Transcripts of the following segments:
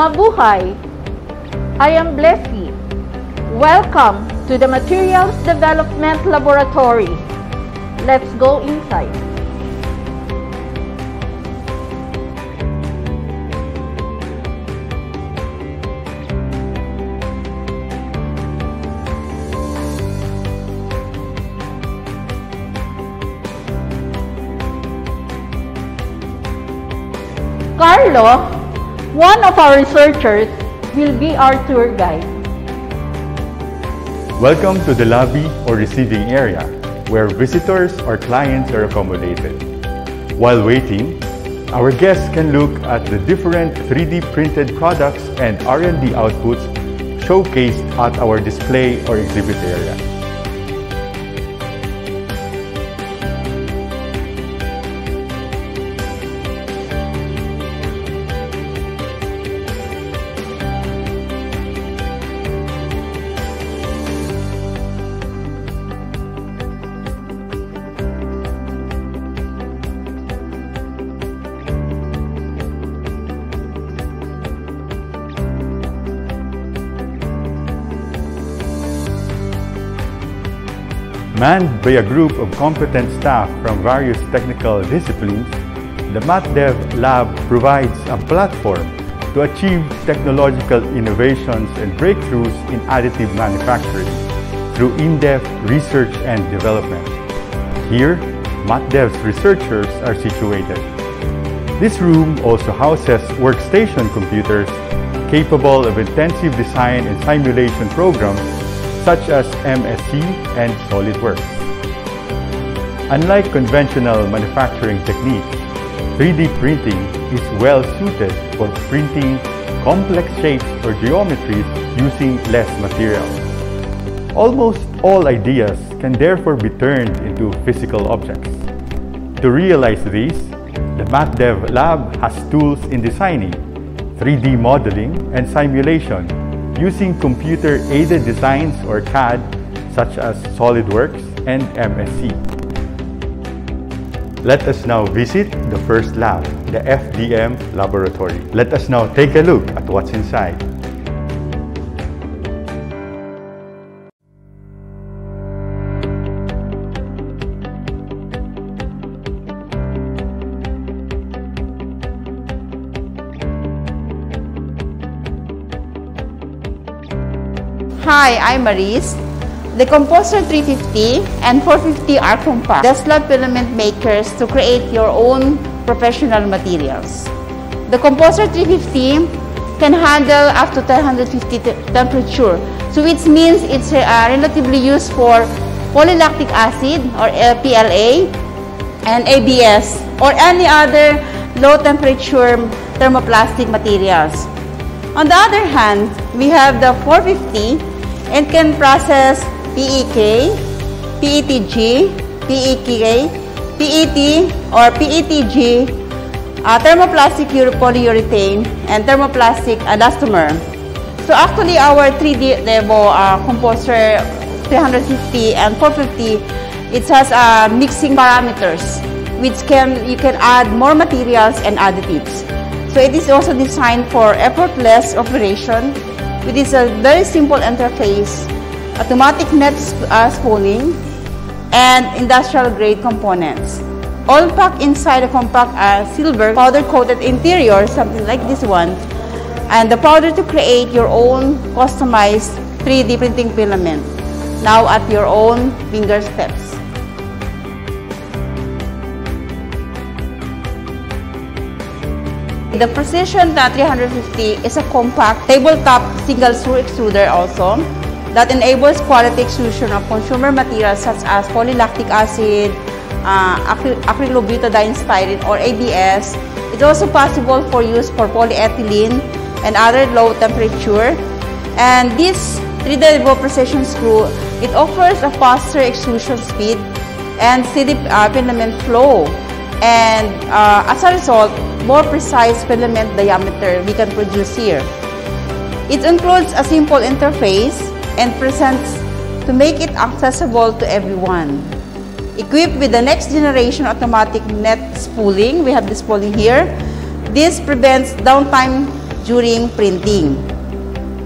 Mabuhay! I am Blessy. Welcome to the Materials Development Laboratory. Let's go inside. Carlo, one of our researchers, will be our tour guide. Welcome to the lobby or receiving area, where visitors or clients are accommodated. While waiting, our guests can look at the different 3D printed products and R&D outputs showcased at our display or exhibit area. Manned by a group of competent staff from various technical disciplines, the MatDev Lab provides a platform to achieve technological innovations and breakthroughs in additive manufacturing through in-depth research and development. Here, MatDev's researchers are situated. This room also houses workstation computers capable of intensive design and simulation programs such as MSC and SolidWorks. Unlike conventional manufacturing techniques, 3D printing is well suited for printing complex shapes or geometries using less material. Almost all ideas can therefore be turned into physical objects. To realize these, the MatDev Lab has tools in designing, 3D modeling, and simulation using computer-aided designs or CAD such as SolidWorks and MSC. Let us now visit the first lab, the FDM laboratory. Let us now take a look at what's inside. Hi, I'm The Composer 350 and 450 are compact. The filament makers to create your own professional materials. The Composer 350 can handle up to 150 temperature, so which means it's uh, relatively used for polylactic acid or PLA and ABS or any other low temperature thermoplastic materials. On the other hand, we have the 450 and can process PEK, PETG, PEK, PET or PETG, uh, thermoplastic polyurethane, and thermoplastic elastomer. So actually our 3D Devo uh, Composer 350 and 450, it has uh, mixing parameters which can you can add more materials and additives. So it is also designed for effortless operation with this a very simple interface, automatic net uh, spooling, and industrial grade components. All packed inside a compact uh, silver powder coated interior, something like this one, and the powder to create your own customized 3D printing filament, now at your own finger steps. The Precision 350 is a compact tabletop single screw extruder also that enables quality extrusion of consumer materials such as polylactic acid, uh, acrylobutadiene styrene or ABS. It's also possible for use for polyethylene and other low temperature. And this 3D precision screw, it offers a faster extrusion speed and steady uh, filament flow. And uh, as a result, more precise filament diameter we can produce here. It includes a simple interface and presents to make it accessible to everyone. Equipped with the next generation automatic net spooling, we have this spooling here. This prevents downtime during printing.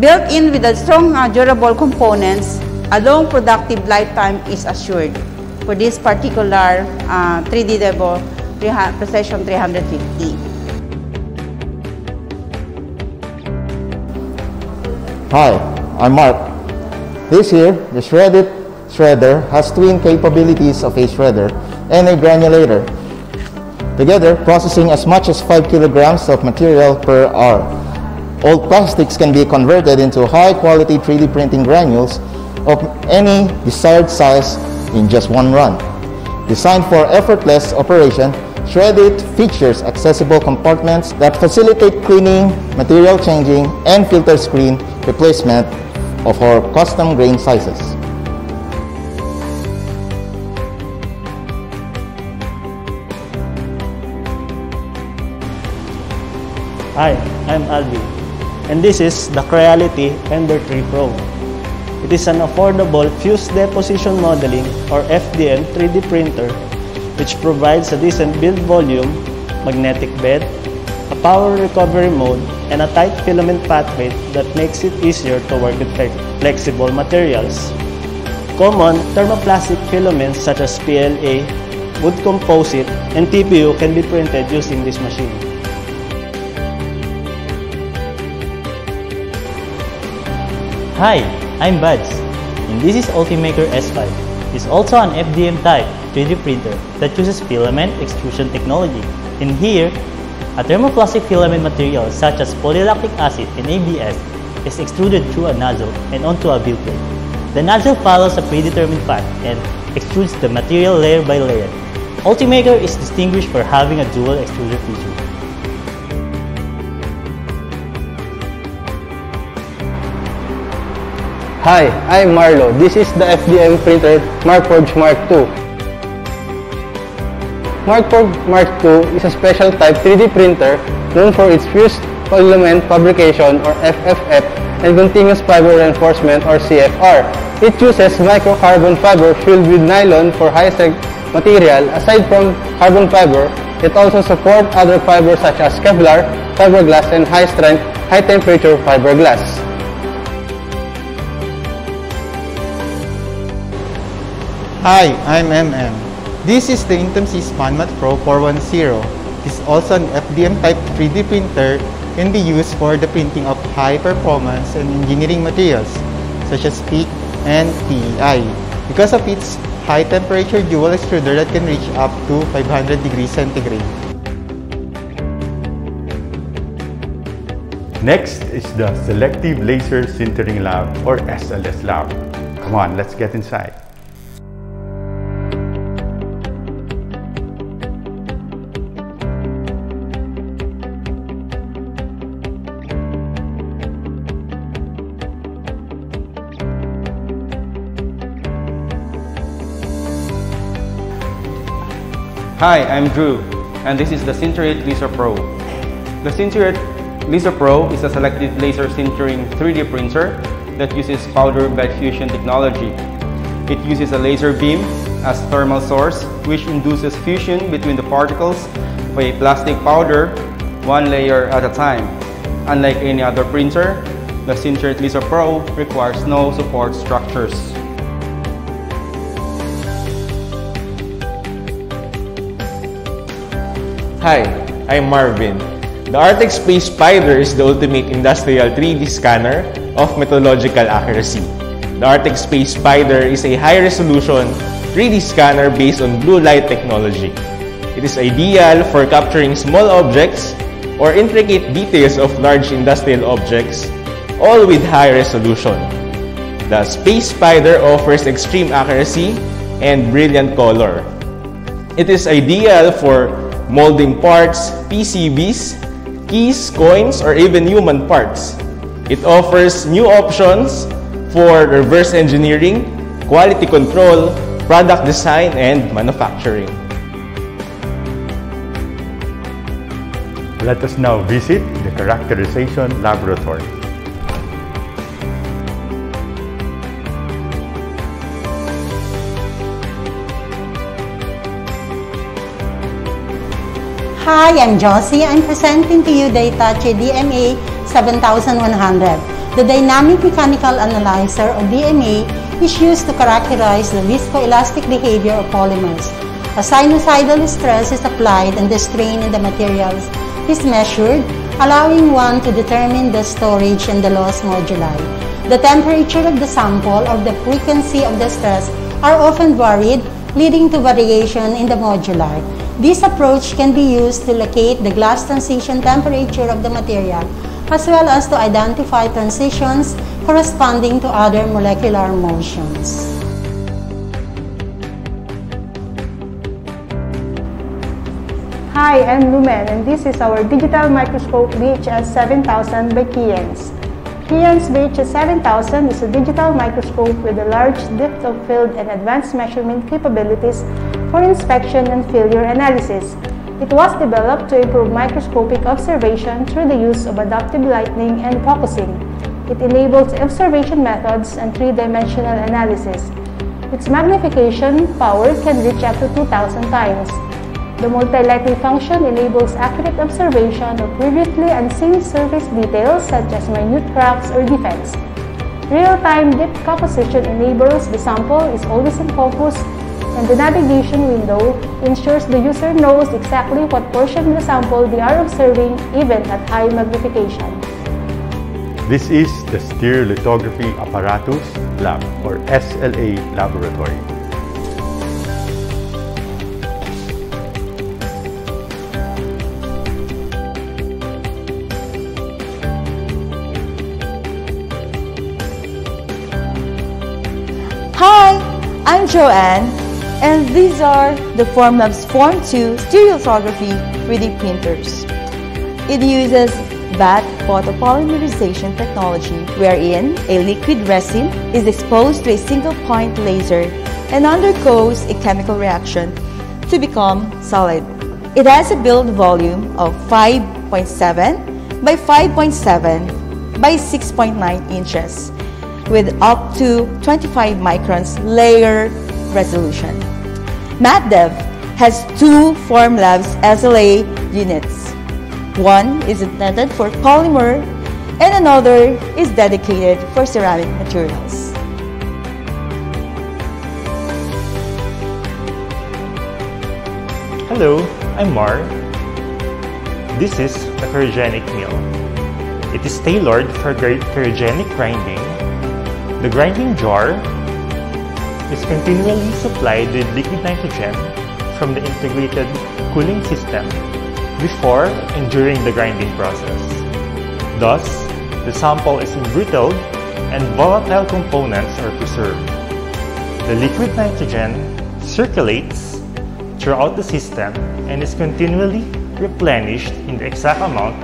Built in with the strong uh, durable components, a long productive lifetime is assured for this particular uh, 3devo Precision 350. Hi, I'm Mark. This here, the Shreddit shredder has twin capabilities of a shredder and a granulator, together processing as much as 5 kilograms of material per hour. Old plastics can be converted into high-quality 3D printing granules of any desired size in just one run. Designed for effortless operation, Shreddit features accessible compartments that facilitate cleaning, material changing, and filter screen replacement of our custom grain sizes. Hi, I'm Alvin, and this is the Creality Ender 3 Pro. It is an affordable fused deposition modeling or FDM 3D printer which provides a decent build volume, magnetic bed, a power recovery mode, and a tight filament pathway that makes it easier to work with flexible materials. Common thermoplastic filaments such as PLA, wood composite, and TPU can be printed using this machine. Hi, I'm Buds, and this is Ultimaker S5. It's also an FDM type 3D printer that uses filament extrusion technology. In here, a thermoplastic filament material such as polylactic acid and ABS is extruded through a nozzle and onto a build plate. The nozzle follows a predetermined path and extrudes the material layer by layer. Ultimaker is distinguished for having a dual extruder feature. Hi, I'm Marlo. This is the FDM printer Markforged Mark II. Markforged Mark II is a special type 3D printer known for its fused filament fabrication or FFF and continuous fiber reinforcement or CFR. It uses microcarbon fiber filled with nylon for high-strength material. Aside from carbon fiber, it also supports other fibers such as Kevlar, fiberglass, and high-strength, high-temperature fiberglass. Hi, I'm MM. This is the Intamsys FunMat Pro 410. It's also an FDM type 3D printer can be used for the printing of high performance and engineering materials such as PEEK and PEI because of its high temperature dual extruder that can reach up to 500 degrees centigrade. Next is the Selective Laser Sintering Lab or SLS Lab. Come on, let's get inside. Hi, I'm Drew, and this is the Sinterit Lisa Pro. The Sinterit Lisa Pro is a selective laser sintering 3D printer that uses powder bed fusion technology. It uses a laser beam as thermal source which induces fusion between the particles of a plastic powder one layer at a time. Unlike any other printer, the Sinterit Lisa Pro requires no support structures. Hi, I'm Marvin. The Artec Space Spider is the ultimate industrial 3D scanner of metrological accuracy. The Artec Space Spider is a high-resolution 3D scanner based on blue light technology. It is ideal for capturing small objects or intricate details of large industrial objects, all with high resolution. The Space Spider offers extreme accuracy and brilliant color. It is ideal for molding parts, PCBs, keys, coins, or even human parts. It offers new options for reverse engineering, quality control, product design, and manufacturing. Let us now visit the Characterization Laboratory. Hi, I'm Josie. I'm presenting to you the Hitachi DMA 7100. The Dynamic Mechanical Analyzer or DMA is used to characterize the viscoelastic behavior of polymers. A sinusoidal stress is applied and the strain in the materials is measured, allowing one to determine the storage and the loss moduli. The temperature of the sample or the frequency of the stress are often varied, leading to variation in the moduli. This approach can be used to locate the glass transition temperature of the material as well as to identify transitions corresponding to other molecular motions. Hi, I'm Lumen and this is our digital microscope VHX 7000 by Keyence. Keyence VHX 7000 is a digital microscope with a large depth of field and advanced measurement capabilities for inspection and failure analysis. It was developed to improve microscopic observation through the use of adaptive lighting and focusing. It enables observation methods and three-dimensional analysis. Its magnification power can reach up to 2,000 times. The multi-lighting function enables accurate observation of previously unseen surface details such as minute cracks or defects. Real-time depth composition enables the sample is always in focus and the navigation window ensures the user knows exactly what portion of the sample they are observing even at high magnification. This is the Stereolithography Apparatus Lab or SLA Laboratory. Hi, I'm Joanne, and these are the Formlabs Form 2 stereolithography 3D printers. It uses VAT photopolymerization technology wherein a liquid resin is exposed to a single point laser and undergoes a chemical reaction to become solid. It has a build volume of 5.7 by 5.7 by 6.9 inches with up to 25 microns layer resolution. MatDev has two Formlabs SLA units. One is intended for polymer and another is dedicated for ceramic materials. Hello, I'm Mar. This is the cryogenic mill. It is tailored for cryogenic grinding the grinding jar is continually supplied with liquid nitrogen from the integrated cooling system before and during the grinding process. Thus, the sample is embrittled and volatile components are preserved. The liquid nitrogen circulates throughout the system and is continually replenished in the exact amount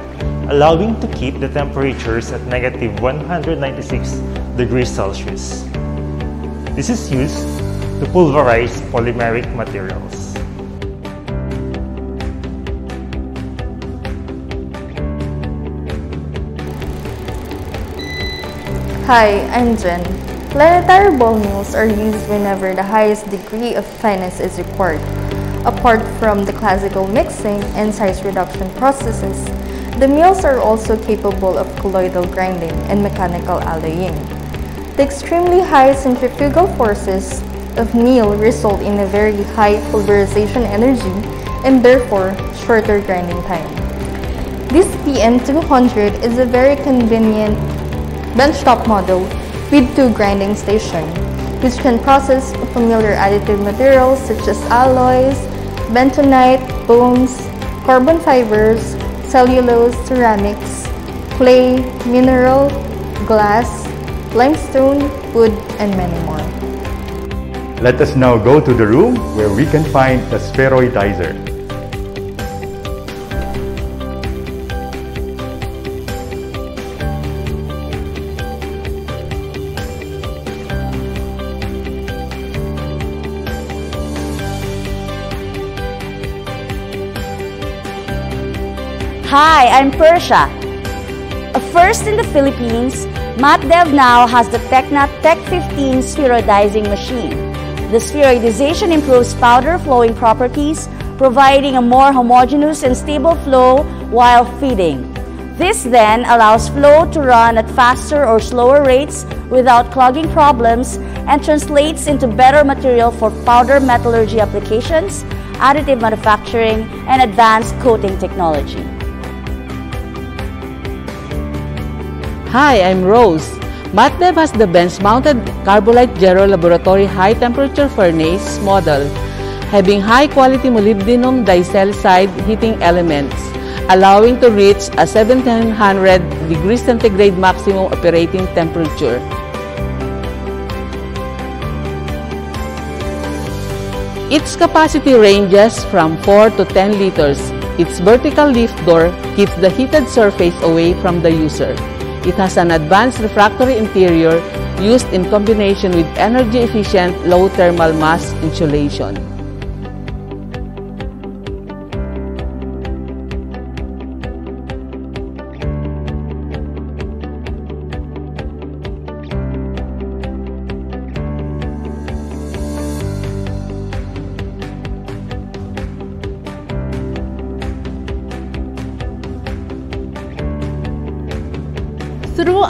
allowing to keep the temperatures at negative 196 degrees Celsius. This is used to pulverize polymeric materials. Hi, I'm Jen. Planetary ball mills are used whenever the highest degree of fineness is required. Apart from the classical mixing and size reduction processes, the mills are also capable of colloidal grinding and mechanical alloying. The extremely high centrifugal forces of mill result in a very high pulverization energy and therefore shorter grinding time. This PM200 is a very convenient benchtop model with two grinding stations, which can process familiar additive materials such as alloys, bentonite, bones, carbon fibers, cellulose, ceramics, clay, mineral, glass, limestone, wood, and many more. Let us now go to the room where we can find the spheroidizer. Hi, I'm Persia. A first in the Philippines, MatDev now has the Tekna Tech 15 spheroidizing machine. The spheroidization improves powder flowing properties, providing a more homogeneous and stable flow while feeding. This then allows flow to run at faster or slower rates without clogging problems and translates into better material for powder metallurgy applications, additive manufacturing, and advanced coating technology. Hi, I'm Rose. MatDev has the bench-mounted Carbolite Gero Laboratory high-temperature furnace model having high-quality molybdenum disilicide heating elements allowing to reach a 1700 degrees centigrade maximum operating temperature. Its capacity ranges from 4 to 10 liters. Its vertical lift door keeps the heated surface away from the user. It has an advanced refractory interior used in combination with energy-efficient low thermal mass insulation.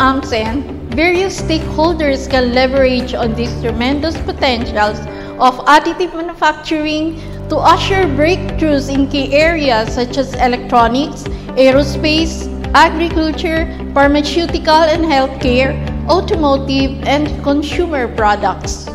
AMCen, various stakeholders can leverage on these tremendous potentials of additive manufacturing to usher breakthroughs in key areas such as electronics, aerospace, agriculture, pharmaceutical and healthcare, automotive, and consumer products.